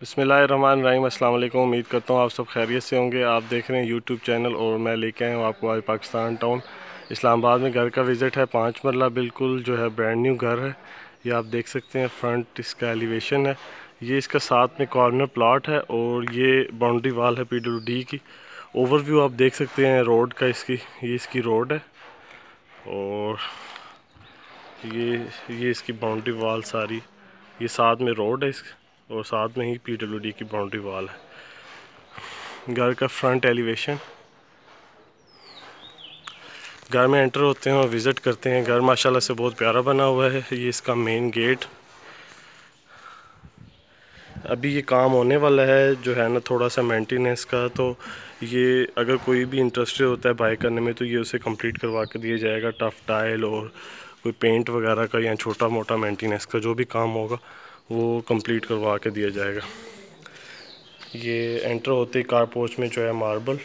बसमीम अल्लाम उम्मीद करता हूँ आप सब खैरियत से होंगे। आप देख रहे हैं यूट्यूब चैनल और मैं लेके आया हूँ आपको आज पाकिस्तान टाउन, इस्लामाबाद में। घर का विज़िट है, पाँच मरला बिल्कुल जो है ब्रांड न्यू घर है। ये आप देख सकते हैं फ्रंट इसका एलिवेशन है। ये इसका साथ में कॉर्नर प्लाट है और ये बाउंड्री वाल है पीडब्ल्यूडी की। ओवरव्यू आप देख सकते हैं रोड का इसकी, ये इसकी रोड है। और ये ये इसकी बाउंड्री वाल सारी, ये साथ में रोड है इसकी। और साथ में ही पीडब्ल्यूडी की बाउंड्री वॉल है। घर का फ्रंट एलिवेशन घर में एंटर होते हैं और विज़िट करते हैं। घर माशाल्लाह से बहुत प्यारा बना हुआ है। ये इसका मेन गेट अभी ये काम होने वाला है, जो है ना थोड़ा सा मेंटेनेंस का। तो ये अगर कोई भी इंटरेस्टेड होता है बाय करने में तो ये उसे कंप्लीट करवा कर दिया जाएगा। टफ टाइल और कोई पेंट वगैरह का या छोटा मोटा मेंटेनेंस का जो भी काम होगा। वो कंप्लीट करवा के दिया जाएगा। ये एंटर होते ही कार पोच में जो है मार्बल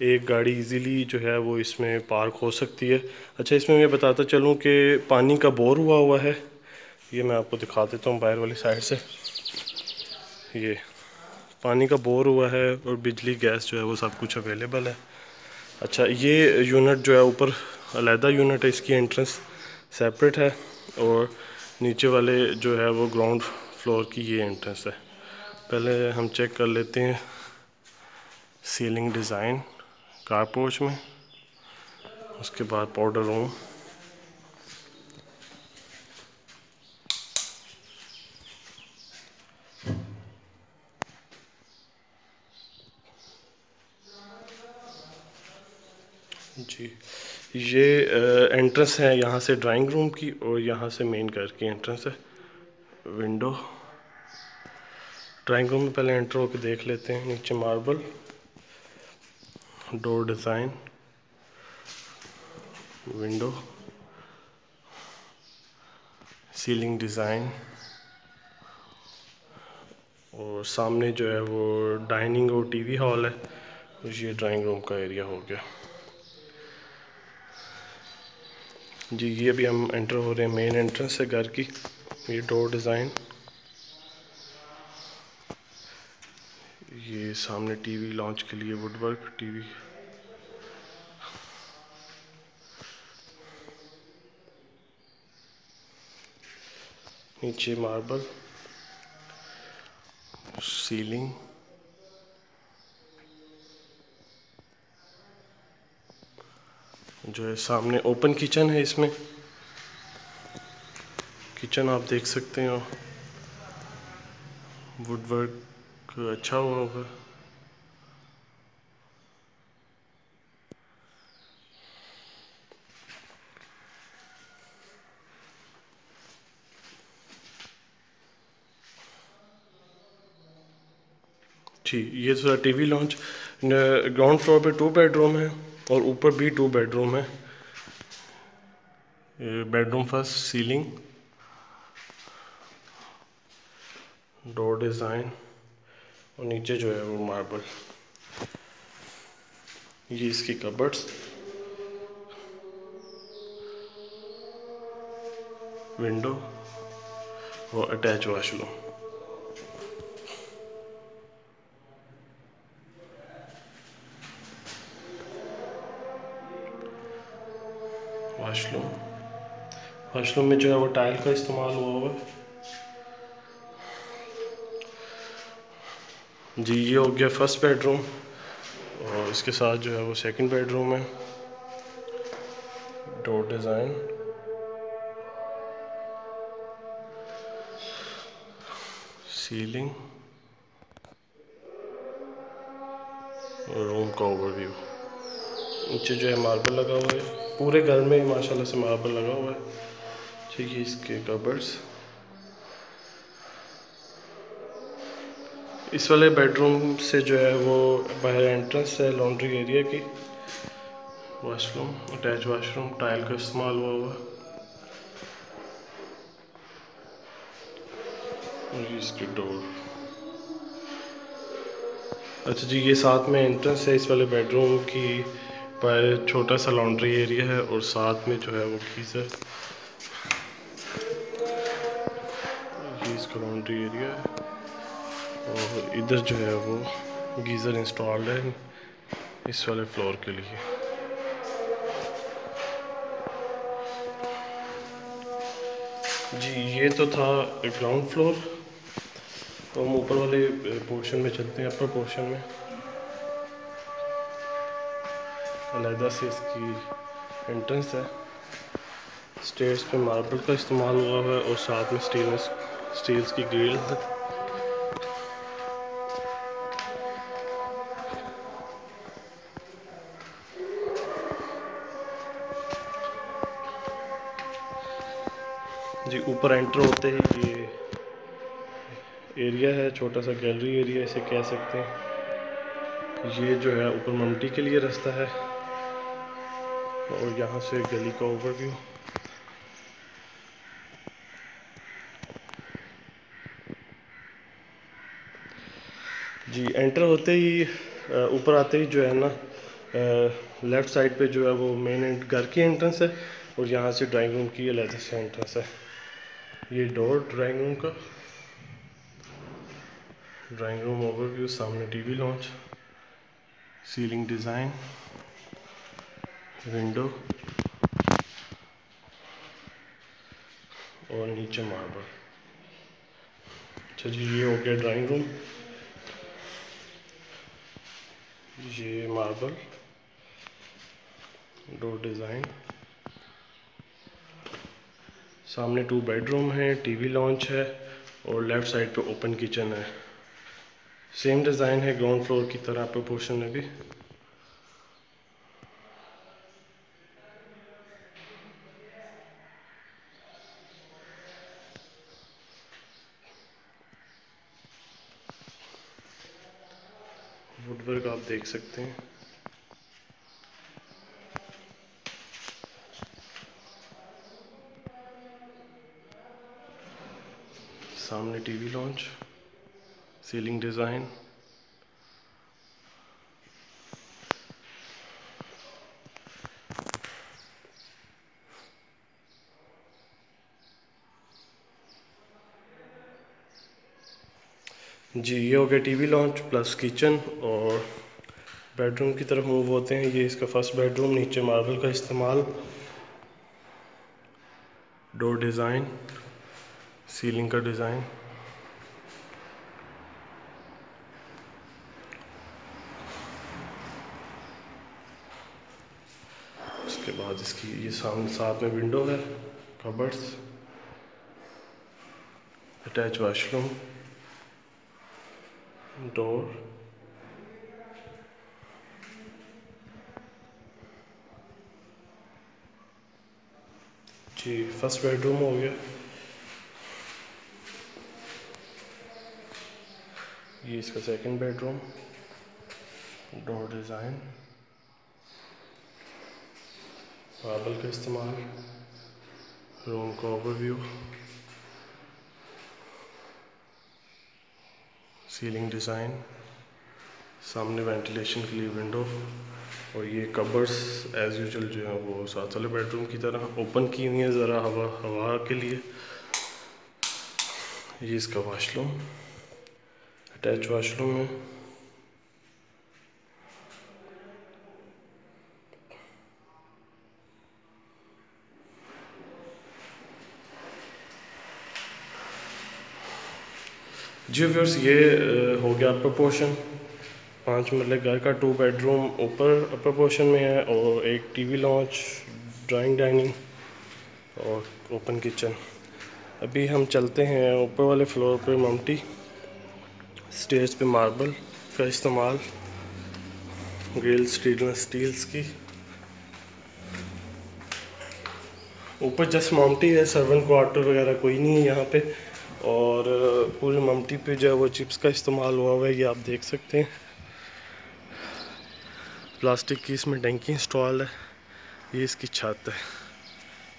एक गाड़ी इजीली जो है वो इसमें पार्क हो सकती है। अच्छा इसमें मैं बताता चलूँ कि पानी का बोर हुआ हुआ है। ये मैं आपको दिखा देता हूँ बाहर वाली साइड से। ये पानी का बोर हुआ है और बिजली गैस जो है वो सब कुछ अवेलेबल है। अच्छा ये यूनिट जो है ऊपर, अलहदा यूनिट है, इसकी एंट्रेंस सेपरेट है और नीचे वाले जो है वो ग्राउंड फ्लोर की ये एंट्रेंस है। पहले हम चेक कर लेते हैं सीलिंग डिज़ाइन कारपोच में, उसके बाद पाउडर रूम जी ये एंट्रेंस है, यहाँ से ड्राइंग रूम की और यहाँ से मेन घर की एंट्रेंस है। विंडो ड्राइंग रूम में पहले एंटर होकर देख लेते हैं, नीचे marble door design window ceiling design और सामने जो है वो डाइनिंग और टीवी हॉल है ये ड्राइंग रूम का एरिया हो गया। जी, ये अभी हम एंटर हो रहे हैं मेन एंट्रेंस है घर की। ये डोर डिज़ाइन ये सामने टीवी लॉन्च के लिए वुडवर्क टीवी नीचे मार्बल सीलिंग जो है सामने ओपन किचन है इसमें। किचन आप देख सकते हो। वुड वर्क अच्छा हुआ होगा। जी, ये थोड़ा टीवी लॉन्च ग्राउंड फ्लोर पे टू बेडरूम है। और ऊपर भी टू बेडरूम है। Bedroom first ceiling door design और नीचे जो है वो मार्बल ये इसकी कबर्ड्स विंडो और अटैच वॉशरूम वाशरूम में जो है वो टाइल का इस्तेमाल हुआ हुआ जी, ये हो गया फ़र्स्ट बेडरूम और इसके साथ जो है वो सेकंड बेडरूम है। डोर डिज़ाइन सीलिंग रूम का ओवरव्यू नीचे जो है मार्बल लगा हुआ है। पूरे घर में माशाल्लाह से मार्बल लगा हुआ है। ठीक है, इसके कबर्ड्स इस वाले बेडरूम से जो है वो बाहर एंट्रेंस है लॉन्ड्री एरिया की। वॉशरूम अटैच वॉशरूम टाइल का इस्तेमाल हुआ हुआ। इसकी डोर अच्छा जी, ये साथ में एंट्रेंस है इस वाले बेडरूम की। पर छोटा सा लॉन्ड्री एरिया है और साथ में जो है वो गीज़र इसका लॉन्ड्री एरिया है। और इधर जो है वो गीज़र इंस्टॉल्ड है इस वाले फ्लोर के लिए। जी, ये तो था ग्राउंड फ्लोर तो हम ऊपर वाले पोर्शन में चलते हैं अपर पोर्शन में। अलहदा से इसकी एंट्रेंस है। स्टेयर्स पे मार्बल का इस्तेमाल हुआ है और साथ में स्टील स्टील्स की ग्रिल। जी, ऊपर एंटर होते ही, ये एरिया है छोटा सा गैलरी एरिया इसे कह सकते हैं। ये जो है, ऊपर ममटी के लिए रास्ता है। और यहाँ से गली का ओवरव्यू। जी एंटर होते ही ऊपर आते ही जो है ना लेफ़्ट साइड पे जो है वो मेन घर की एंट्रेंस है और यहाँ से ड्राइंग रूम की अलग से एंट्रेंस है। ये डोर ड्राइंग रूम का। ड्राइंग रूम ओवरव्यू सामने TV lounge ceiling design window और नीचे मार्बल अच्छा जी, ये हो गया ड्राइंग रूम ये मार्बल, डोर डिज़ाइन। सामने टू बेडरूम है टीवी लॉन्च है, और लेफ़्ट साइड पे ओपन किचन है। सेम डिज़ाइन है ग्राउंड फ्लोर की तरह पे प्रोपोर्शन में भी। वुडवर्क आप देख सकते हैं। सामने टीवी लॉन्च सीलिंग डिज़ाइन जी, ये हो गया टीवी लॉन्च प्लस किचन और बेडरूम की तरफ़ मूव होते हैं। ये इसका फ़र्स्ट बेडरूम नीचे मार्बल का इस्तेमाल। डोर डिज़ाइन सीलिंग का डिज़ाइन उसके बाद इसकी, ये सामने, साथ में विंडो है कबर्ड्स अटैच वाशरूम डोर जी फ़र्स्ट बेडरूम हो गया। ये इसका second bedroom door design marble का इस्तेमाल। रूम का ओवरव्यू सीलिंग डिज़ाइन सामने वेंटिलेशन के लिए विंडो और ये कबर्स एज़ यूजल जो है वो सात वाले बेडरूम की तरह ओपन की हुई है ज़रा हवा हवा के लिए। ये इसका वाशरूम अटैच वाशरूम है। जी व्यूर्स ये हो गया प्रोपोर्शन पाँच मतलब घर का टू बेडरूम ऊपर अपर पोर्शन में है और एक टीवी लॉन्च ड्राइंग डाइनिंग और ओपन किचन अभी हम चलते हैं ऊपर वाले फ्लोर पे ममटी स्टेज पे मार्बल का इस्तेमाल. ग्रिल स्टील स्टील्स की. ऊपर जस्ट ममटी है सर्वेंट क्वार्टर वगैरह कोई नहीं है यहाँ पे. और पूरी ममटी पे जो है वो चिप्स का इस्तेमाल हुआ हुआ है, ये आप देख सकते हैं। प्लास्टिक की इसमें टंकी इंस्टॉल है, ये इसकी छत है।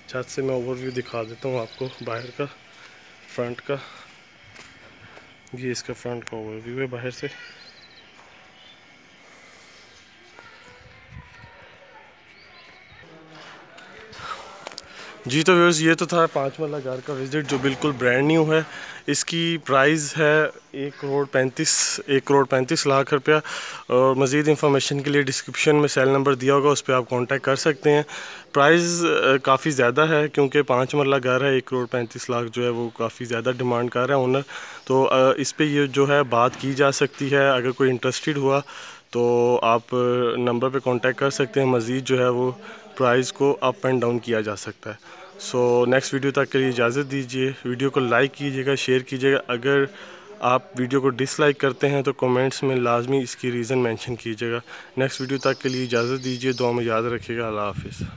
छत से मैं ओवरव्यू दिखा देता हूँ आपको बाहर का फ्रंट का। ये इसका फ्रंट का ओवरव्यू है बाहर से। जी तो व्यूज़ ये तो था पाँच वाला घर का विज़िट जो बिल्कुल ब्रांड न्यू है। इसकी प्राइस है एक करोड़ पैंतीस, एक करोड़ पैंतीस लाख रुपया। और मज़ीद इंफॉर्मेशन के लिए डिस्क्रिप्शन में सेल नंबर दिया होगा, उस पर आप कांटेक्ट कर सकते हैं। प्राइस काफ़ी ज़्यादा है, क्योंकि पाँच मरला घर है, एक करोड़ पैंतीस लाख जो है वो काफ़ी ज़्यादा डिमांड कर रहा है ओनर तो इस पर ये जो है बात की जा सकती है। अगर कोई इंटरेस्टेड हुआ तो आप नंबर पे कांटेक्ट कर सकते हैं। मज़ीद जो है वो प्राइस को अप एंड डाउन किया जा सकता है। सो नेक्स्ट वीडियो तक के लिए इजाज़त दीजिए। वीडियो को लाइक कीजिएगा शेयर कीजिएगा। अगर आप वीडियो को डिसलाइक करते हैं तो कमेंट्स में लाजमी इसकी रीज़न मेंशन कीजिएगा। नेक्स्ट वीडियो तक के लिए इजाज़त दीजिए। दो में याद रखिएगा। अल्लाह हाफिज़।